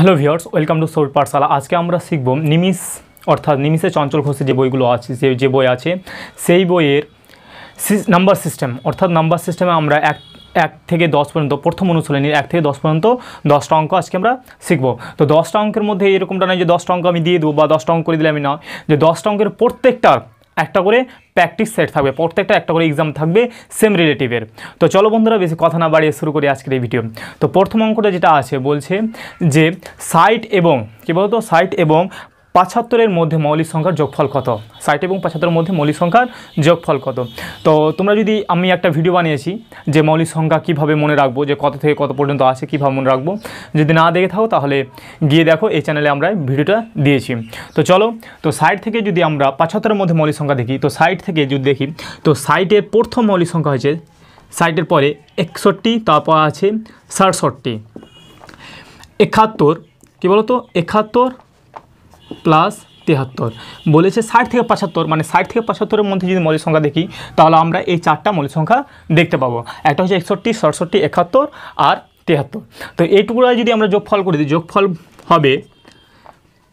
Hello viewers welcome to সৌর পাঠশালা। আজকে আমরা শিখব নিমিষ, অর্থাৎ নিমিষে চঞ্চল ঘোষের যে বইগুলো আছে, যে যে বই আছে, সেই বইয়ের নাম্বার সিস্টেম অর্থাৎ নাম্বার সিস্টেমে আমরা এক এক থেকে দশ পর্যন্ত, প্রথম অনুশীলনীর এক থেকে দশ পর্যন্ত দশটা অঙ্ক আজকে আমরা শিখব। তো দশটা অঙ্কের মধ্যে এরকমটা নয় যে দশটা অঙ্ক আমি দিয়ে দেবো বা দশটা অঙ্ক করে দিলে আমি নয়। যে দশটা অঙ্কের প্রত্যেকটার একটা করে প্র্যাকটিস সেট থাকবে, প্রত্যেকটা একটা করে এক্সাম থাকবে সেম রিলেটিভের তো চলো বন্ধুরা, বেশি কথা না বাড়িয়ে শুরু করি আজকের এই ভিডিও তো প্রথম অঙ্কটা যেটা আছে, বলছে যে সাইট এবং, কী বলতো? সাইট এবং পাঁচাত্তরের মধ্যে মৌলিক সংখ্যার যোগফল কত? ষাট এবং পঁচাত্তরের মধ্যে মৌলিক সংখ্যার যোগফল কত? তো তোমরা যদি আমি একটা ভিডিও বানিয়েছি যে মৌলিক সংখ্যা কীভাবে মনে রাখব, যে কত থেকে কত পর্যন্ত আছে, কীভাবে মনে রাখব, যদি না দেখে থাকো তাহলে গিয়ে দেখো, এই চ্যানেলে আমরা ভিডিওটা দিয়েছি। তো চলো, তো সাইট থেকে যদি আমরা পঁচাত্তরের মধ্যে মৌলিক সংখ্যা দেখি, তো সাইট থেকে যদি দেখি, তো সাইটের প্রথম মৌলিক সংখ্যা হয়েছে সাইটের পরে একষট্টি, তারপর আছে সাতষট্টি। একাত্তর, কী বলতো? একাত্তর প্লাস তেহাত্তর। বলেছে ষাট থেকে পঁচাত্তর মানে ষাট থেকে পঁচাত্তরের মধ্যে যদি মৌলিক সংখ্যা দেখি, তাহলে আমরা এই চারটা মৌলিক সংখ্যা দেখতে পাবো। একটা হচ্ছে একষট্টি, সড়ষট্টি, একাত্তর আর তেহাত্তর। তো এইটুকুরা যদি আমরা যোগফল করি দিই যোগফল হবে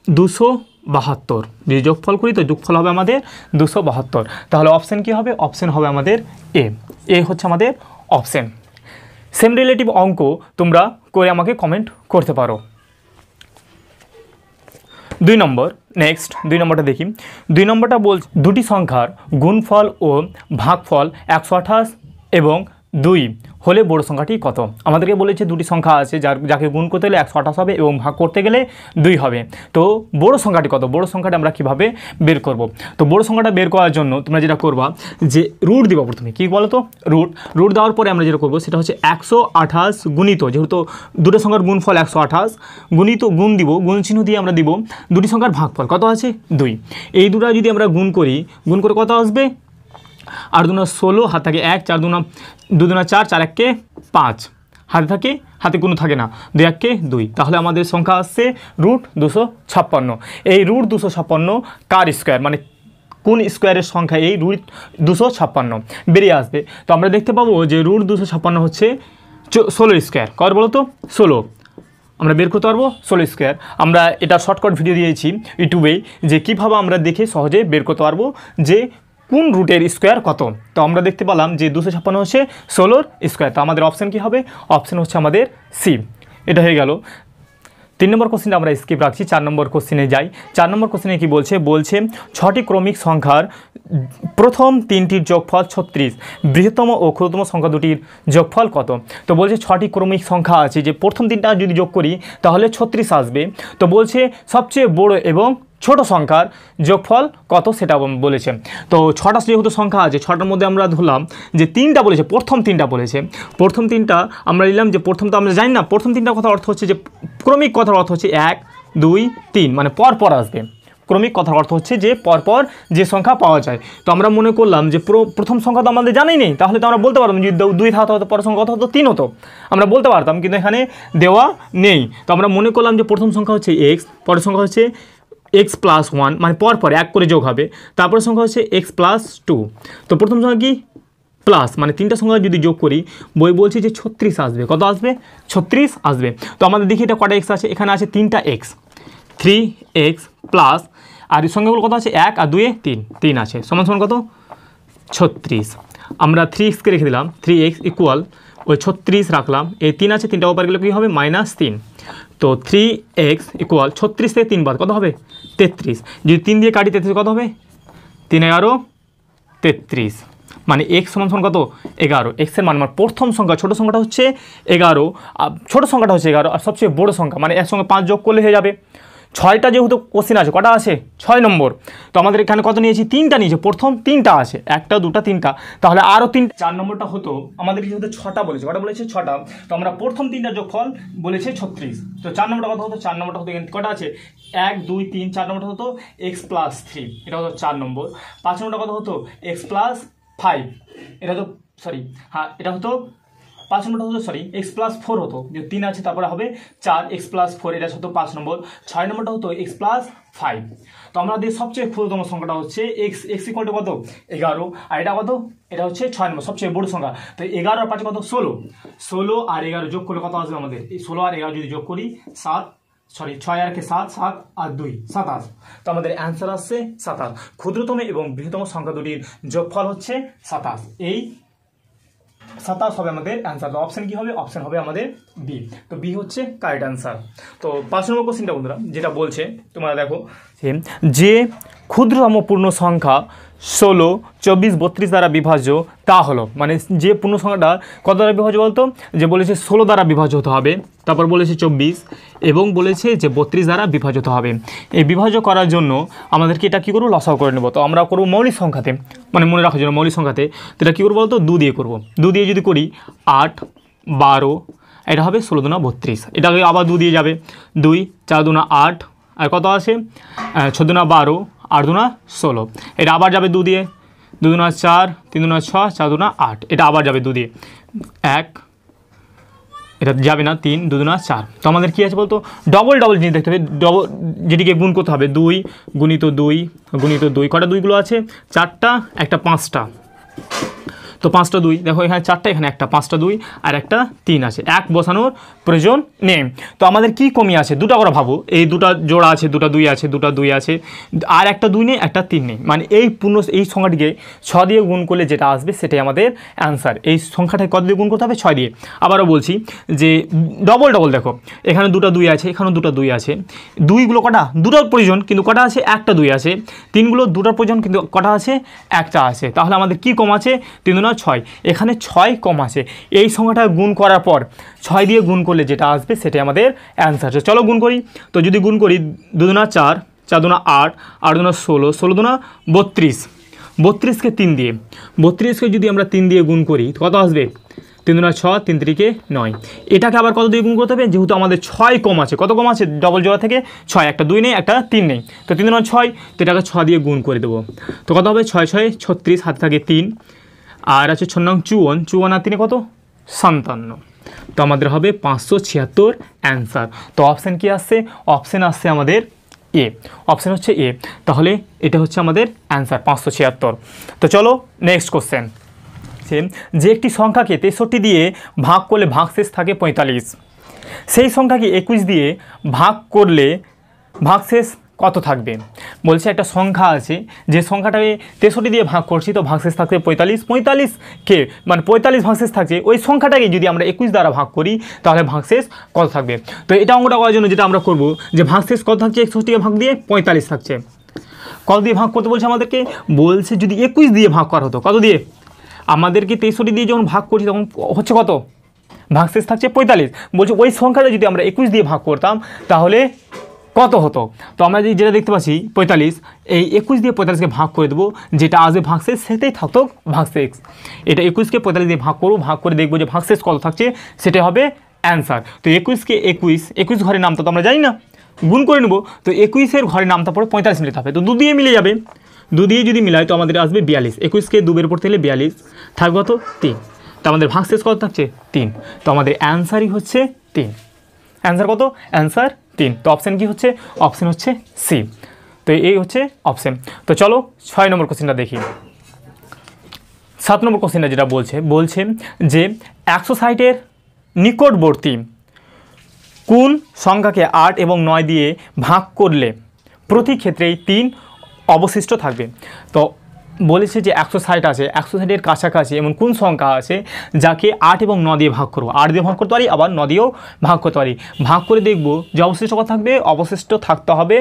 দুশো বাহাত্তর। যদি যোগফল করি, তো যোগফল হবে আমাদের দুশো বাহাত্তর। তাহলে অপশান কী হবে? অপশান হবে আমাদের এ এ হচ্ছে আমাদের অপশান সেম রিলেটিভ অঙ্ক তোমরা করে আমাকে কমেন্ট করতে পারো। দুই নম্বর নেক্সট দুই নম্বরটা দেখি। দুই নম্বরটা বল দুটি সংখ্যার গুণফল ও ভাগফল একশো আঠাশ এবং দুই, হলে বড় সংখ্যাটি কত? আমাদেরকে বলেছে দুটি সংখ্যা আছে, যার, যাকে গুণ করতে গেলে একশো আঠাশ হবে এবং ভাগ করতে গেলে দুই হবে। তো বড় সংখ্যাটি কত? বড় সংখ্যাটা আমরা কীভাবে বের করব? তো বড় সংখ্যাটা বের করার জন্য তোমরা যেটা করবা, যে রুট দিব প্রথমে। কী বলো তো রুট রুট দেওয়ার পরে আমরা যেটা করব, সেটা হচ্ছে একশো আঠাশ গুণিত, যেহেতু দুটো সংখ্যার গুণফল একশো আঠাশ, গুণিত গুণ দিব, গুণ চিহ্ন দিয়ে আমরা দিব দুটি সংখ্যার ভাগফল। কত আছে? দুই। এই দুটা যদি আমরা গুণ করি, গুণ করে কত আসবে? আর দুনা ষোলো, হাত থাকে এক, চার দুনা দু দুনা চার চার এককে পাঁচ। হাতে থাকে, হাতে কোনো থাকে না, দুই এককে দুই। তাহলে আমাদের সংখ্যা আসছে রুট দুশো ছাপ্পান্ন। এই রুট দুশো ছাপ্পান্ন কার স্কোয়ার? মানে কোন স্কোয়ারের সংখ্যা এই রুট দুশো ছাপ্পান্ন? বেরিয়ে আসবে। তো আমরা দেখতে পাবো যে রুট দুশো ছাপ্পান্ন হচ্ছে ষোলোর স্কোয়ার। কর বলো তো? ষোলো। আমরা বের করতে পারব ষোলো স্কোয়ার। আমরা এটা শর্টকাট ভিডিও দিয়েছি ইউটিউবেই যে কীভাবে আমরা দেখে সহজে বের করতে পারব যে কোন রুটের স্কোয়ার কত? তো আমরা দেখতে পেলাম যে দুশো ছাপ্পান্ন হচ্ছে ষোলোর স্কোয়ার। তো আমাদের অপশান কী হবে? অপশান হচ্ছে আমাদের সি এটা হয়ে গেল। তিন নম্বর কোশ্চেনটা আমরা স্কিপ রাখছি, চার নম্বর কোশ্চেনে যাই। চার নম্বর কোশ্চেনে কি বলছে? বলছে, ছটি ক্রমিক সংখ্যার প্রথম তিনটির যোগফল ছত্রিশ। বৃহত্তম ও ক্ষুদ্রতম সংখ্যা দুটির যোগফল কত? তো বলছে, ছটি ক্রমিক সংখ্যা আছে যে প্রথম তিনটা যদি যোগ করি, তাহলে ছত্রিশ আসবে। তো বলছে, সবচেয়ে বড় এবং ছোট সংখ্যার যোগফল কত সেটা বলেছে। তো ছটা যেহেতু সংখ্যা আছে, ছটার মধ্যে আমরা ধরলাম যে তিনটা বলেছে, প্রথম তিনটা বলেছে। প্রথম তিনটা আমরা নিলাম যে প্রথম তো আমরা জানি না, প্রথম তিনটা কথা অর্থ হচ্ছে যে ক্রমিক কথার অর্থ হচ্ছে এক, দুই, তিন মানে পর পর আসবে। ক্রমিক কথার অর্থ হচ্ছে যে পরপর যে সংখ্যা পাওয়া যায়। তো আমরা মনে করলাম যে প্রথম সংখ্যা তো আমাদের জানাই নেই, তাহলে তো আমরা বলতে পারতাম যদি দুই থাকতো হতো পর সংখ্যা হতো তিন হতো আমরা বলতে পারতাম, কিন্তু এখানে দেওয়া নেই। তো আমরা মনে করলাম যে প্রথম সংখ্যা হচ্ছে এক্স পরের সংখ্যা হচ্ছে এক্স প্লাস ওয়ান মানে পর পর এক করে যোগ হবে। তারপরে সংখ্যা হচ্ছে এক্স প্লাস টু তো প্রথম সংখ্যা কি? প্লাস মানে তিনটা সংখ্যা যদি যোগ করি, বই বলছি যে ছত্রিশ আসবে। কত আসবে? ছত্রিশ আসবে। তো আমাদের দেখি এটা কটা এক্স আছে? এখানে আছে তিনটা এক্স থ্রি এক্স প্লাস আর এই সংখ্যাগুলো কত আছে? এক, আর দুয়ে তিন। তিন আছে। সমান সমান কত? ছত্রিশ। আমরা থ্রি এক্সকে রেখে দিলাম। থ্রি এক্স ইকুয়াল ওই ছত্রিশ রাখলাম। এই তিন আছে, তিনটা ওপার কী হবে? মাইনাস তিন। তো থ্রি এক্স ইকুয়াল ছত্রিশ থেকে তিন বাদ। কত হবে? তেত্রিশ। যদি তিন দিয়ে কাটি তেত্রিশ কত হবে? তিন এগারো, তেত্রিশ। মানে এক্স সমান সমান কত এগারো। এক্সের মান মানে প্রথম সংখ্যা, ছোটো সংখ্যাটা হচ্ছে এগারো। ছোটো সংখ্যাটা হচ্ছে এগারো, আর সবচেয়ে বড়ো সংখ্যা। মানে এর সঙ্গে পাঁচ যোগ করলে হয়ে যাবে। ছয়টা যেহেতু কোশ্চেন আছে, কটা আছে? ছয় নম্বর। তো আমাদের এখানে কত নিয়েছি? তিনটা নিয়েছে। প্রথম তিনটা আছে। একটা, দুটা, তিনটা। তাহলে আরও তিনটা চার নম্বরটা হতো, আমাদের যেহেতু ছটা বলেছে। কটা বলেছে? ছটা। তো আমরা প্রথম তিনটা যোগফল বলেছে ছত্রিশ। তো চার নম্বরটা কত হতো? চার নম্বরটা হতো কটা আছে? এক, দুই, তিন, চার নম্বরটা হতো এক্স প্লাস থ্রি এটা হতো চার নম্বর। পাঁচ নম্বরটা কত হতো? এক্স প্লাস ফাইভ এটা হতো সরি হ্যাঁ এটা হতো পাঁচ নম্বরটা হতো সরি এক্স প্লাস ফোর হতো। যে তিন আছে, তারপরে হবে চার এক্স প্লাস ফোর এটা হতো পাঁচ নম্বর। ছয় নম্বরটা হতো এক্স প্লাস ফাইভ তো আমাদের সবচেয়ে ক্ষুদ্রতম সংখ্যাটা হচ্ছে এক্স এক্স ইকোয়াল কত? এগারো। আর এটা কত? এটা হচ্ছে ছয় নম্বর, সবচেয়ে বড় সংখ্যা। তো এগারো আর পাঁচ কত? ষোলো। ষোলো আর এগারো যোগ করলে কত আসবে আমাদের? এই ষোলো আর এগারো যদি যোগ করি, সাত সরি ছয় আর কে সাত সাত আর দুই, সাতাশ। তো আমাদের অ্যান্সার আসছে সাতাশ। ক্ষুদ্রতম এবং বৃহত্তম সংখ্যা দুটির যোগফল হচ্ছে সাতাশ। এই সাতাশ হবে আমাদের অ্যান্সার তো অপশন কি হবে? অপশান হবে আমাদের বি তো বি হচ্ছে কারেক্ট অ্যান্সার তো পাঁচ নম্বর কোশ্চেনটা বন্ধুরা, যেটা বলছে, তোমরা দেখো, যে ক্ষুদ্রতম পূর্ণ সংখ্যা ষোলো, চব্বিশ, বত্রিশ দ্বারা বিভাজ্য, তা হলো মানে যে পূর্ণ সংখ্যাটা কত দ্বারা বিভাজ্য বলতো? যে বলেছে ষোলো দ্বারা বিভাজ্য হতে হবে, তারপর বলেছে চব্বিশ, এবং বলেছে যে বত্রিশ দ্বারা বিভাজ্য হতে হবে। এই বিভাজ্য করার জন্য আমাদেরকে এটা কী করব? লসাও করে নেব। তো আমরা করব মৌলিক সংখ্যাতে মানে মনে রাখার জন্য মৌলিক সংখ্যাতে, তো এটা কী করব বলতো? দু দিয়ে করব। দু দিয়ে যদি করি, আট, বারো, এটা হবে ষোলো দুনা বত্রিশ। এটাকে আবার দু দিয়ে যাবে। দুই, চার দুনা আট, আর কত আছে ছদুনা বারো আট দুনা ষোলো। এটা আবার যাবে দু দিয়ে। দু দুনা চার, তিন দুনা ছ, চার দুনা আট। এটা আবার যাবে দু দিয়ে। এক, এটা যাবে না তিন, দু দুনা চার। তো আমাদের কী আছে বলতো? ডবল ডবল জিনিস দেখতে হবে। ডবল যেটিকে গুণ করতে হবে, দুই গুণিত দুই গুণিত দুই। কটা দুইগুলো আছে? চারটা, একটা পাঁচটা। তো পাঁচটা দুই। দেখো, এখানে চারটা, এখানে একটা। পাঁচটা দুই আর একটা তিন আছে। এক বসানোর প্রয়োজন নেই। তো আমাদের কি কমি আছে? দুটা করে ভাবো। এই দুটা জোড়া আছে, দুটা দুই আছে, দুটা দুই আছে। আর একটা দুই নেই, একটা তিন নেই। মানে এই পূর্ণ, এই সংখ্যাটিকে ছ দিয়ে গুণ করলে যেটা আসবে সেটাই আমাদের অ্যান্সার এই সংখ্যাটাকে কত দিয়ে গুণ করতে হবে? ছয় দিয়ে। আবারও বলছি যে ডবল ডবল দেখো। এখানে দুটা দুই আছে, এখানেও দুটা দুই আছে। দুইগুলো কটা? দুটোর প্রয়োজন, কিন্তু কটা আছে? একটা দুই আছে। তিনগুলো, দুটোর প্রয়োজন, কিন্তু কটা আছে? একটা আছে। তাহলে আমাদের কি কম আছে? তিন দুনা ছয়? এখানে ছয় কম আছে। এই সংখ্যাটা গুণ করার পর ছয় দিয়ে গুণ করলে যেটা আসবে সেটাই আমাদের অ্যান্সার চলো গুণ করি। তো যদি গুণ করি দুদুনা চার চার দুনা আট আট দুনা ষোলো ষোলো দুনা বত্রিশ। বত্রিশকে তিন দিয়ে। বত্রিশকে যদি আমরা তিন দিয়ে গুণ করি কত আসবে? তিন দুনা ছ তিন তিরিকে নয়। এটাকে আবার কত দিয়ে গুণ করতে হবে? যেহেতু আমাদের ছয় কম আছে। কত কম আছে? ডবল জোড়া থেকে ছয়, একটা দুই নেই, একটা তিন নেই। তো তিন দুনা ছয়, তো এটাকে ছ দিয়ে গুণ করে দেবো। তো কত হবে? ছয় ছয়, ছত্রিশ হাতে থাকে তিন। আর আছে ছ নং চুয়ান চুয়ান আর তিনে কত? সাতান্ন। তো আমাদের হবে পাঁচশো ছিয়াত্তর অ্যান্সার তো অপশান কি আসছে অপশান আসছে আমাদের এ অপশান হচ্ছে এ তাহলে এটা হচ্ছে আমাদের অ্যান্সার পাঁচশো ছিয়াত্তর। তো চলো নেক্সট কোশ্চেন যে একটি সংখ্যাকে তেষট্টি দিয়ে ভাগ করলে ভাগশেষ থাকে পঁয়তাল্লিশ। সেই সংখ্যাকে একুশ দিয়ে ভাগ করলে ভাগশেষ কত থাকবে? বলছে একটা সংখ্যা আছে, যে সংখ্যাটা আমি তেষট্টি দিয়ে ভাগ করছি, তো ভাগশেষ থাকছে পঁয়তাল্লিশ পঁয়তাল্লিশকে মানে পঁয়তাল্লিশ ভাগশেষ থাকছে, ওই সংখ্যাটাকে যদি আমরা একুশ দ্বারা ভাগ করি, তাহলে ভাগশেষ কত থাকবে? তো এটা অঙ্কটা করার জন্য যেটা আমরা করব, যে ভাগশেষ কত থাকছে একষট্টিকে ভাগ দিয়ে পঁয়তাল্লিশ থাকছে। কত দিয়ে ভাগ করতে বলছে আমাদেরকে? বলছে যদি একুশ দিয়ে ভাগ করা হতো, কত দিয়ে? আমাদেরকে তেষট্টি দিয়ে যখন ভাগ করছি, তখন হচ্ছে কত? ভাগশেষ থাকছে পঁয়তাল্লিশ। বলছে ওই সংখ্যাটা যদি আমরা একুশ দিয়ে ভাগ করতাম, তাহলে কত হতো? তো আমরা যদি যেটা দেখতে পাচ্ছি, পঁয়তাল্লিশ, এই একুশ দিয়ে পঁয়তাল্লিশকে ভাগ করে দেবো, যেটা আসবে ভাগশেষ, সেটাই থাকতো ভাগশেষ এটা একুশকে পঁয়তাল্লিশ দিয়ে ভাগ করব, ভাগ করে দেখব যে ভাগশেষ কত থাকছে সেটা হবে অ্যান্সার। তো একুশকে একুশ একুশ ঘরের নামটা তো আমরা জানি না, গুণ করে নেব, তো একুশের ঘরের নামটা পরে পঁয়তাল্লিশ মিলিতে হবে। তো দু দিয়ে মিলে যাবে। দু দিয়ে যদি মিলাই তো আমাদের আসবে বিয়াল্লিশ। একুশকে দুবের উপর থেকে বিয়াল্লিশ, থাকবে কত? তিন। তো আমাদের ভাগশেষ কত থাকছে? তিন। তো আমাদের অ্যান্সারই হচ্ছে তিন। অ্যান্সার কত? অ্যান্সার তিন। তো অপশান কি হচ্ছে? অপশান হচ্ছে সি তো এই হচ্ছে অপশান তো চলো ছয় নম্বর কোশ্চেনটা দেখি। সাত নম্বর কোশ্চেনটা যেটা বলছে বলছে যে একশো ষাটের নিকটবর্তী কোন সংখ্যাকে আট এবং নয় দিয়ে ভাগ করলে প্রতি ক্ষেত্রেই তিন অবশিষ্ট থাকবে? তো বলেছে যে একশো ষাট আছে, একশো ষাটের কাছাকাছি এমন কোন সংখ্যা আছে যাকে আট এবং ন দিয়ে ভাগ করব? আট দিয়ে ভাগ করতে পারি, আবার ন দিয়েও ভাগ করতে পারি। ভাগ করে দেখব যে অবশিষ্ট কথা থাকবে? অবশিষ্ট থাকতে হবে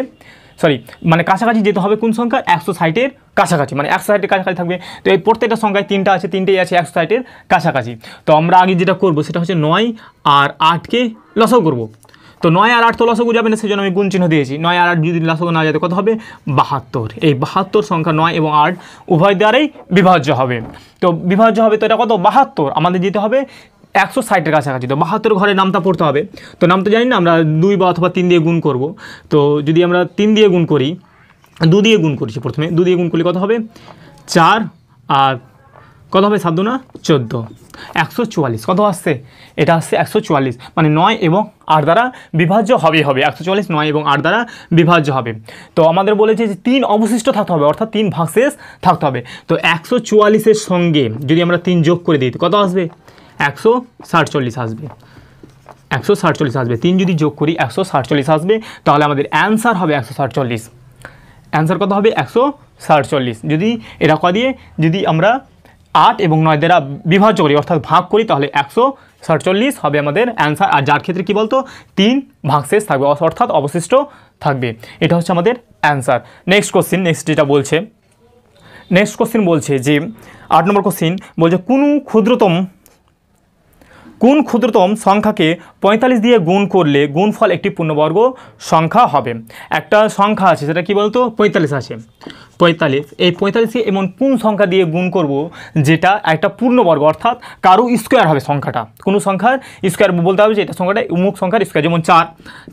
সরি মানে কাছাকাছি যেতে হবে কোন সংখ্যা? একশো ষাটের কাছাকাছি মানে একশো ষাটের কাছাকাছি থাকবে। তো এই প্রত্যেকটা সংখ্যায় তিনটা আছে, তিনটেই আছে একশো ষাটের কাছাকাছি। তো আমরা আগে যেটা করব, সেটা হচ্ছে নয় আর আটকে লসও করব। তো নয় আর আট তো লসগু যাবে না, সেজন্য আমি গুণ চিহ্ন দিয়েছি। নয় আর আট যদি লসগু না যেতে, কত হবে? বাহাত্তর। এই বাহাত্তর সংখ্যা নয় এবং আট উভয় দ্বারাই বিভাজ্য হবে। তো বিভাজ্য হবে তো এটা কত? বাহাত্তর। আমাদের যেতে হবে একশো ষাটের কাছাকাছি। তো বাহাত্তর ঘরে নামটা পড়তে হবে। তো নাম তো জানি না, আমরা দুই বা অথবা তিন দিয়ে গুণ করব। তো যদি আমরা তিন দিয়ে গুণ করি, দু দিয়ে গুণ করছি প্রথমে, দু দিয়ে গুণ করলে কত হবে? চার আর কত হবে সাত না চোদ্দ। একশো চুয়াল্লিশ। কত আসছে? এটা আসছে একশো চুয়াল্লিশ। মানে নয় এবং আট দ্বারা বিভাজ্য হবে হবে। একশো চুয়াল্লিশ, নয় এবং আট দ্বারা বিভাজ্য হবে। তো আমাদের বলেছে যে তিন অবশিষ্ট থাকতে হবে, অর্থাৎ তিন ভাগশেষ থাকতে হবে। তো একশো চুয়াল্লিশের সঙ্গে যদি আমরা তিন যোগ করে দিই কত আসবে? একশো ষাটচল্লিশ আসবে। একশো সাতচল্লিশ আসবে। তিন যদি যোগ করি, একশো সাতচল্লিশ আসবে। তাহলে আমাদের অ্যান্সার হবে একশো সাতচল্লিশ। অ্যান্সার কত হবে? একশো সাতচল্লিশ। যদি ক দিয়ে? যদি আমরা আট এবং নয় দ্বারা বিভাজ্য করি, অর্থাৎ ভাগ করি, তাহলে একশো সাতচল্লিশ হবে আমাদের অ্যান্সার আর যার ক্ষেত্রে কী বলতো? তিন ভাগশেষ থাকবে অর্থাৎ অবশিষ্ট থাকবে। এটা হচ্ছে আমাদের অ্যান্সার নেক্সট কোশ্চিন নেক্সট যেটা বলছে নেক্সট কোশ্চিন বলছে যে, আট নম্বর কোশ্চিন বলছে, কোনো ক্ষুদ্রতম কোন ক্ষুদ্রতম সংখ্যাকে পঁয়তাল্লিশ দিয়ে গুণ করলে গুণফল একটি পূর্ণবর্গ সংখ্যা হবে? একটা সংখ্যা আছে, সেটা কি বলতো? পঁয়তাল্লিশ আছে। পঁয়তাল্লিশ। এই পঁয়তাল্লিশকে এমন কোন সংখ্যা দিয়ে গুণ করব যেটা একটা পূর্ণবর্গ, অর্থাৎ কারও স্কোয়ার হবে সংখ্যাটা? কোনো সংখ্যার স্কোয়ার বলতে হবে যে এটা সংখ্যাটা উমুক সংখ্যার স্কোয়ার, যেমন চার।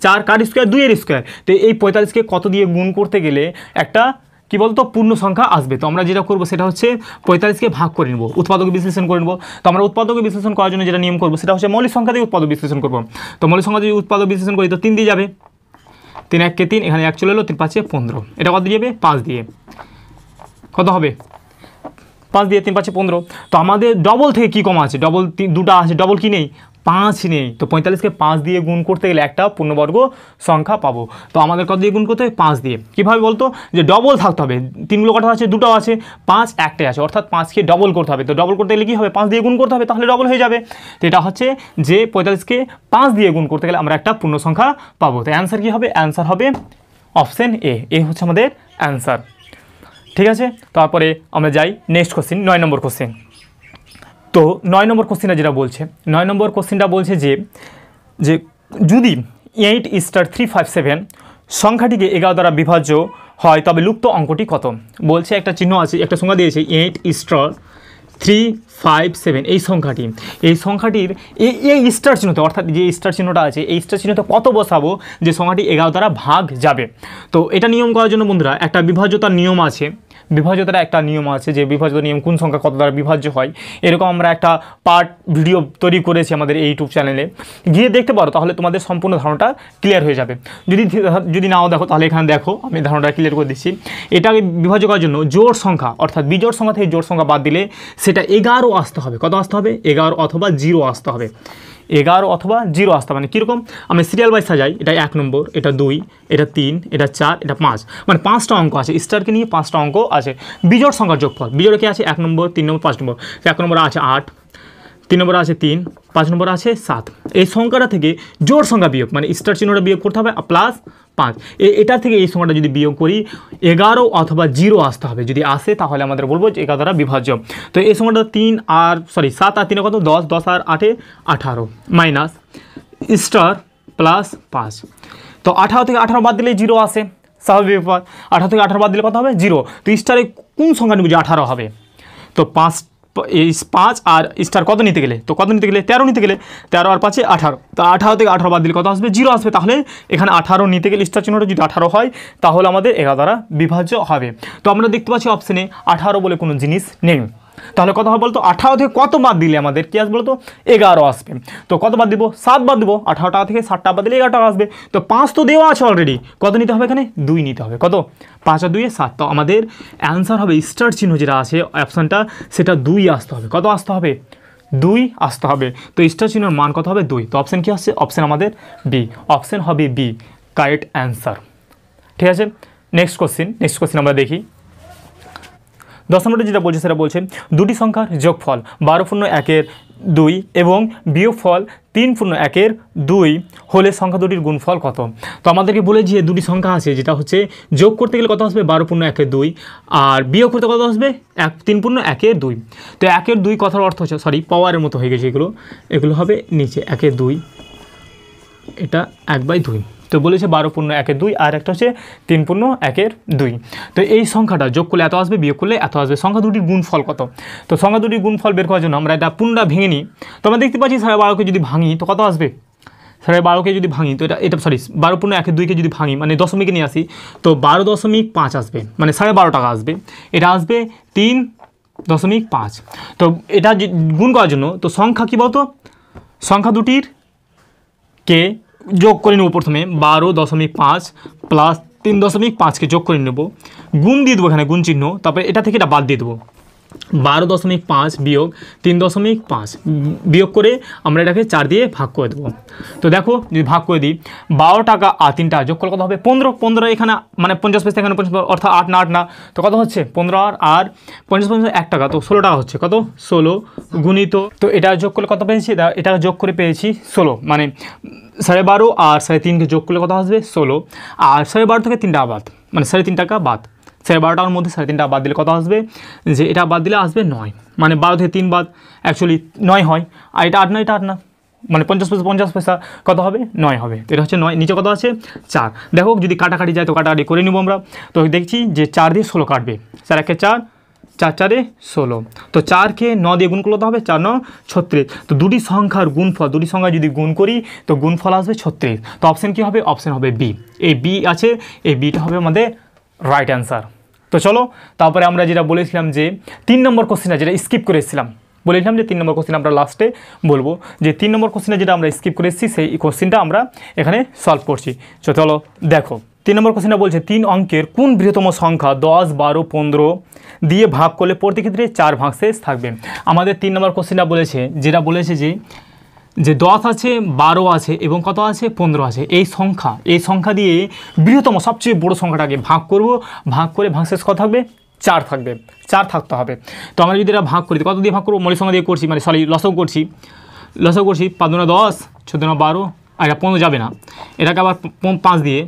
চার কার স্কোয়ার? দুইয়ের স্কোয়ার। তো এই পঁয়তাল্লিশকে কত দিয়ে গুণ করতে গেলে একটা কি বলতো? পূর্ণ সংখ্যা আসবে। তো আমরা যেটা করব, সেটা হচ্ছে পঁয়তাল্লিশকে ভাগ করে নেব, উৎপাদক বিশ্লেষণ করে নেব। তো আমরা উৎপাদক বিশ্লেষণ করার জন্য যেটা নিয়ম করব, সেটা হচ্ছে মৌলিক সংখ্যা দিয়ে উৎপাদক বিশ্লেষণ করব। তো মৌলিক সংখ্যা যদি উৎপাদক বিশ্লেষণ করি, তো তিন দিয়ে যাবে। তিন এককে তিন, এখানে এক চলে এলো, তিন পাঁচে পনেরো। এটা কত দিয়ে যাবে? পাঁচ দিয়ে। কত হবে? পাঁচ দিয়ে তিন পাঁচে পনেরো। তো আমাদের ডবল থেকে কী কম আছে? ডবল দুটো আছে ডবল কি নেই? পাঁচ নেই। তো পঁয়তাল্লিশকে পাঁচ দিয়ে গুণ করতে গেলে একটা পূর্ণবর্গ সংখ্যা পাবো। তো আমাদের কত দিয়ে গুণ করতে হবে? পাঁচ দিয়ে। কীভাবে বলতো? যে ডবল থাকতে হবে। তিনগুলো কটা আছে? দুটো আছে। পাঁচ একটাই আছে। অর্থাৎ পাঁচকে ডবল করতে হবে। তো ডবল করতে গেলে কী হবে? পাঁচ দিয়ে গুণ করতে হবে, তাহলে ডবল হয়ে যাবে। তো এটা হচ্ছে যে পঁয়তাল্লিশকে পাঁচ দিয়ে গুণ করতে গেলে আমরা একটা পূর্ণ সংখ্যা পাবো। তো অ্যান্সার কী হবে? অ্যান্সার হবে অপশান এ এ হচ্ছে আমাদের অ্যান্সার ঠিক আছে? তারপরে আমরা যাই নেক্সট কোশ্চিন নয় নম্বর কোশ্চিন তো নয় নম্বর কোশ্চিনটা যেটা বলছে, নয় নম্বর কোশ্চিনটা বলছে যে যে যদি eight star three five seven সংখ্যাটিকে এগারো দ্বারা বিভাজ্য হয়, তবে লুপ্ত অঙ্কটি কত? বলছে একটা চিহ্ন আছে, একটা সংখ্যা দিয়েছে eight star three five seven এই সংখ্যাটি। এই সংখ্যাটির এই স্টার চিহ্নতে, অর্থাৎ যে স্টার চিহ্নটা আছে, এই স্টার চিহ্নতে কত বসাবো যে সংখ্যাটি এগারো দ্বারা ভাগ যাবে? তো এটা নিয়ম করার জন্য বন্ধুরা, একটা বিভাজ্যতার নিয়ম আছে। বিভাজ্যতার একটা নিয়ম আছে যে বিভাজ্য নিয়ম কোন সংখ্যা কত দ্বারা বিভাজ্য হয়। এরকম আমরা একটা পার্ট ভিডিও তৈরি করেছি আমাদের এই ইউটিউব চ্যানেলে গিয়ে দেখতে পারো, তাহলে তোমাদের সম্পূর্ণ ধারণাটা ক্লিয়ার হয়ে যাবে। যদি যদি নাও দেখো, তাহলে এখানে দেখো, আমি ধারণাটা ক্লিয়ার করে দিচ্ছি। এটাকে বিভাজ্য করার জন্য জোর সংখ্যা, অর্থাৎ বিজোড় সংখ্যা থেকে জোর সংখ্যা বাদ দিলে সেটা এগারো আসতে হবে। কত আসতে হবে? এগারো অথবা জিরো আসতে হবে। এগারো অথবা জিরো আসতে মানে কীরকম? আমি সিরিয়াল বাই সাজাই, এটা এক নম্বর, এটা দুই, এটা তিন, এটা চার, এটা পাঁচ। মানে পাঁচটা অঙ্ক আছে স্টারকে নিয়ে পাঁচটা অঙ্ক আছে। বিজোড় সংখ্যার যোগফল, বিজড় কি আছে? এক নম্বর, তিন নম্বর, পাঁচ নম্বর। এক নম্বর আছে আট, তিন নম্বর আছে তিন, পাঁচ নম্বর আছে সাত। এই সংখ্যাটা থেকে জোর সংখ্যা বিয়োগ মানে স্টার চিহ্নটা বিয়োগ করতে হবে প্লাস পাঁচ। এটা থেকে এই সময়টা যদি বিয়োগ করি, এগারো অথবা জিরো আসতে হবে। যদি আসে, তাহলে আমাদের বলব যে এগারো দ্বারা বিভাজ্য। তো এই সময়টা তিন আর সরি সাত আর তিনে কত? দশ দশ আর আটে আঠারো মাইনাস স্টার প্লাস পাঁচ। তো আঠারো থেকে আঠারো বাদ দিলে জিরো আসে। স্বাভাবিক ব্যাপার। আঠারো থেকে আঠারো বাদ দিলে কত হবে? জিরো। তো স্টারে কোন সংখ্যা নিব যে আঠারো হবে? তো পাঁচ এই পাঁচ আর স্টার কত নিতে গেলে? তো কত নিতে গেলে? তেরো নিতে গেলে। তেরো আর পাঁচে আঠারো। তো আঠারো থেকে আঠারো বাদ দিলে কত আসবে? জিরো আসবে। তাহলে এখানে আঠারো নিতে গেলে স্টার চিহ্নটা যদি আঠারো হয়, তাহলে আমাদের এগারো দ্বারা বিভাজ্য হবে। তো আমরা দেখতে পাচ্ছি অপশানে আঠারো বলে কোনো জিনিস নেই। তাহলে কত হবে বলতো? আঠারো থেকে কত বাদ দিলে আমাদের? কী আসবে বলতো? এগারো আসবে। তো কত বাদ দিব? সাত বাদ দিব। আঠারো টাকা থেকে ষাট টাকা বাদ দিলে এগারো টাকা আসবে। তো পাঁচ তো দেওয়া আছে অলরেডি কত নিতে হবে এখানে? দুই নিতে হবে। কত? পাঁচ আর দুইয়ে সাত। তো আমাদের অ্যান্সার হবে স্টার চিহ্ন যেটা আছে অপশানটা সেটা দুই আসতে হবে। কত আসতে হবে? দুই আসতে হবে। তো স্টার চিহ্নের মান কত হবে? দুই। তো অপশান কী আসছে? অপশান আমাদের বি অপশান হবে বি কারেক্ট অ্যান্সার ঠিক আছে? নেক্সট কোশ্চিন নেক্সট কোশ্চিন আমরা দেখি। দশ নম্বরে যেটা বলছে সেটা বলছে, দুটি সংখ্যার যোগফল বারো পূর্ণ একের দুই এবং বিয়োগফল তিন পূর্ণ একের দুই হলে সংখ্যা দুটির গুণফল কত? তো আমাদেরকে বলে যে দুটি সংখ্যা আছে, যেটা হচ্ছে যোগ করতে গেলে কত আসবে? বারো পূর্ণ একের দুই আর বিয়োগ করতে কত আসবে? এক, তিন পূর্ণ একের দুই। তো একের দুই কথার অর্থ হচ্ছে সরি পাওয়ারের মতো হয়ে গেছে এগুলো। এগুলো হবে নিচে একের দুই, এটা এক বাই দুই। তো বলেছে বারো পূর্ণ একের দুই আর একটা হচ্ছে তিন পূর্ণ একের দুই। তো এই সংখ্যাটা যোগ করলে এত আসবে, বিয়োগ করলে এত আসবে। সংখ্যা দুটির গুণফল কত? তো সংখ্যা দুটির গুণফল বের করার জন্য আমরা এটা পুনরা ভেঙে নিই। তো আমরা দেখতে পাচ্ছি সাড়ে বারোকে যদি ভাঙি, তো কত আসবে? সাড়ে বারোকে যদি ভাঙি, তো এটা এটা সরি বারো পূর্ণ একের দুইকে যদি ভাঙি মানে দশমিকে নিয়ে আসি, তো বারো দশমিক পাঁচ আসবে মানে সাড়ে বারো টাকা আসবে। এটা আসবে তিন দশমিক পাঁচ। তো এটা গুণ করার জন্য, তো সংখ্যা কী বলতো? সংখ্যা দুটির কে যোগ করে নেব প্রথমে বারো দশমিক পাঁচ প্লাস তিন দশমিক পাঁচকে যোগ করে নেব। গুণ দিয়ে দেবো এখানে গুণ চিহ্ন, তারপরে এটা থেকে এটা বাদ দিয়ে দেবো। বারো দশমিক পাঁচ বিয়োগ তিন দশমিক পাঁচ। বিয়োগ করে আমরা এটাকে চার দিয়ে ভাগ করে দেবো। তো দেখো, যদি ভাগ করে দিই, বারো টাকা আর তিনটা যোগ করলে কত হবে? পনেরো। পনেরো এখানে মানে পঞ্চাশ পয়সা এখানে পঞ্চাশ অর্থাৎ আট না আট না। তো কত হচ্ছে? পনেরো আর আর পঞ্চাশ পঞ্চাশ এক টাকা। তো ষোলো টাকা হচ্ছে। কত? ষোলো গুণিত, তো এটা যোগ করলে কত পেয়েছি? এটা যোগ করে পেয়েছি ষোলো। মানে সাড়ে বারো আর সাড়ে তিনকে যোগ করলে কত আসবে? ষোলো। আর সাড়ে বারো থেকে তিনটা বাদ। মানে সাড়ে তিন টাকা বাদ। সাড়ে বারোটার মধ্যে সাড়ে তিনটা বাদ দিলে কত আসবে? যে এটা বাদ দিলে আসবে নয়। মানে বারো থেকে তিন বাদ অ্যাকচুয়ালি নয় হয়। আর এটা আট না এটা আট না। মানে পঞ্চাশ পয়সা পঞ্চাশ পয়সা কত হবে? নয় হবে। এটা হচ্ছে নয়। নিচে কত আছে? চার। দেখো, যদি কাটাকাটি যায় তো কাটাকাটি করে নিব আমরা। তো দেখছি যে চার দিয়ে ষোলো কাটবে। চার একে চার চার, চারে ষোলো। তো চারকে ন দিয়ে গুণ করলে তো হবে? চার, ন, ছত্রিশ। তো দুটি সংখ্যার গুণফল, দুটি সংখ্যা যদি গুণ করি, তো গুণফল আসবে ছত্রিশ। তো অপশন কী হবে? অপশান হবে বি এই বি আছে, এই বিটা হবে আমাদের রাইট অ্যান্সার তো চলো, তারপরে আমরা যেটা বলেছিলাম যে তিন নম্বর কোশ্চেনটা যেটা স্কিপ করে এসেছিলাম, বলেছিলাম যে তিন নম্বর কোশ্চেন আমরা লাস্টে বলব যে তিন নম্বর কোশ্চেনে যেটা আমরা স্কিপ করে এসেছি, সেই কোশ্চেনটা আমরা এখানে সলভ করছি। তো চলো, দেখো, তিন নম্বর কোশ্চেনটা বলছে, তিন অঙ্কের কোন বৃহত্তম সংখ্যা দশ, বারো, পনেরো দিয়ে ভাগ করলে প্রতি ক্ষেত্রে চার ভাগ শেষ থাকবে? আমাদের তিন নম্বর কোশ্চেনটা বলেছে, যেটা বলেছে যে যে দশ আছে, বারো আছে এবং কত আছে? পনেরো আছে। এই সংখ্যা এই সংখ্যা দিয়ে বৃহত্তম, সবচেয়ে বড় সংখ্যাটাকে ভাগ করব। ভাগ করে ভাগশেষ কত হবে চার থাকবে। চার থাকতে হবে। তো আমরা যদি এটা ভাগ করি কত দিয়ে ভাগ করব? মৌলিক সংখ্যা দিয়ে করছি মানে সরি লসও করছি। লসও করছি, পাঁচ দুনা দশ চোদ্দ বারো, আর এটা পনেরো যাবে না। এটাকে আবার পাঁচ দিয়ে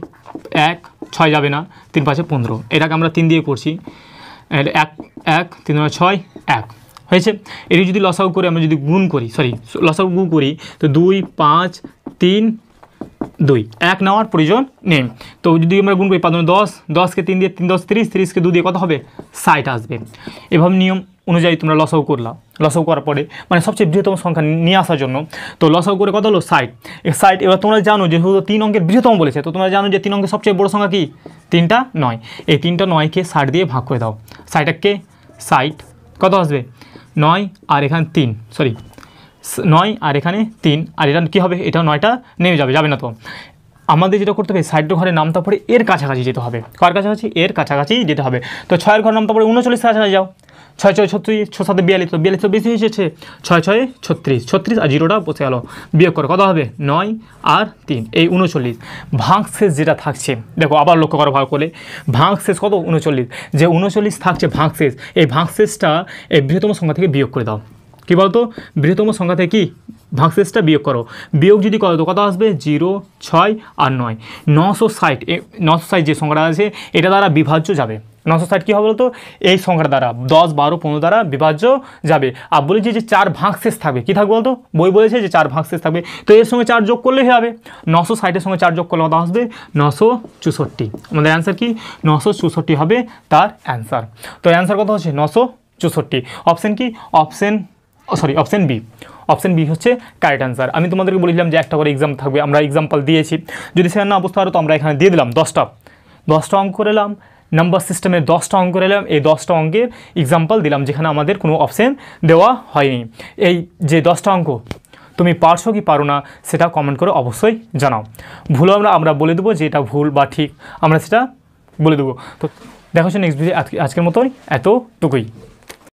এক, ছয় যাবে না। তিন পাঁচে পনেরো। এটাকে আমরা তিন দিয়ে করছি। এক এক, তিন ছয়, এক। হয়েছে? এটি যদি লসাগু করে, আমরা যদি গুণ করি সরি লসাগু গুণ করি, তো দুই, পাঁচ, তিন, দুই। এক নেওয়ার প্রয়োজন নেই। তো যদি আমরা গুণ করি, পাঁচ দশ দশকে তিন দিয়ে তিন, দশ, তিরিশ তিরিশকে দু দিয়ে কত হবে? ষাট আসবে। এভাবে নিয়ম অনুযায়ী তোমরা লসাগু করলা। লসাগু করার পরে মানে সবচেয়ে বৃহত্তম সংখ্যা নিয়ে আসার জন্য, তো লসাগু করে কত হলো? ষাট। ষাট, এবার তোমরা জানো যে শুধু তিন অঙ্কের বৃহত্তম বলেছে, তো তোমরা জানো যে তিন অঙ্কের সবচেয়ে বড় সংখ্যা কি? তিনটা নয়। এই তিনটা নয়কে ষাট দিয়ে ভাগ করে দাও। ষাটকে ষাট কত আসবে? নয় আর এখানে তিন সরি নয় আর এখানে তিন, আর এটা কী হবে? এটা নয়টা নেমে যাবে যাবে না তো। আমাদের যেটা করতে হবে সাইড ঘরে নামতা পরে এর কাছাকাছি যেতে হবে। কার কাছাকাছি? এর কাছাকাছি যেতে হবে। তো ছয়ের ঘর নামতা পরে উনচল্লিশ কাছাকাছি যাও। ছয় ছয় ছত্রিশ ছ সাথে বিয়াল্লিশ, তো বিয়াল্লিশ তো বেশি হয়ে এসেছে। ছয় ছয় ছত্রিশ ছত্রিশ আর জিরোটা বসে গেল। বিয়োগ করে, কত হবে? নয় আর তিন, এই উনচল্লিশ। ভাগশেষ যেটা থাকছে, দেখো আবার লক্ষ্য করো ভাগ করে। ভাগশেষ কত? উনচল্লিশ। যে উনচল্লিশ থাকছে ভাগশেষ এই ভাগশেষটা এই বৃহত্তম সংখ্যা থেকে বিয়োগ করে দাও। কী বলতো? বৃহত্তম সংখ্যা থেকে কি? ভাগশেষটা বিয়োগ করো। বিয়োগ যদি করো তো কত আসবে? জিরো, ছয় আর নয়। নশো ষাট নশো ষাট যে সংখ্যাটা আছে, এটা দ্বারা বিভাজ্য যাবে। নশো ষাট কী হবে বলতো? এই সংখ্যাটা দ্বারা, দশ, বারো, পনেরো দ্বারা বিভাজ্য যাবে। আর বলেছি যে চার ভাগশেষ থাকবে। কী থাকবে বলতো? বই বলেছে যে চার ভাগশেষ থাকবে। তো এর সঙ্গে চার যোগ করলেই হবে? নশো ষাটের সঙ্গে চার যোগ করলে কত আসবে? নশো চৌষট্টি। আমাদের অ্যান্সার কি? নশো চৌষট্টি হবে তার অ্যান্সার তো অ্যান্সার কত হচ্ছে? নশো চৌষট্টি। অপশান কি? Option sorry option B option B হচ্ছে কারেক্ট অ্যান্সার আমি তোমাদেরকে বলেছিলাম যে একটা করে এক্সাম থাকবে, আমরা এক্সাম্পল দিয়েছি। যদি সেখানে না বুঝতে পারো তো আমরা এখানে দিয়ে দিলাম দশটা। দশটা অঙ্ক এলাম নাম্বার সিস্টেমের দশটা অঙ্ক এলাম, এই দশটা অঙ্কের এক্সাম্পল দিলাম, যেখানে আমাদের কোনো অপশান দেওয়া হয়নি। এই যে দশটা অঙ্ক, তুমি পারছ কি পারো না, সেটা কমেন্ট করে অবশ্যই জানাও। ভুল আমরা আমরা বলে দেবো যে এটা ভুল বা ঠিক, আমরা সেটা বলে দেবো। তো দেখা নেক্সট ভিডিও আজকের মতোই এতটুকুই।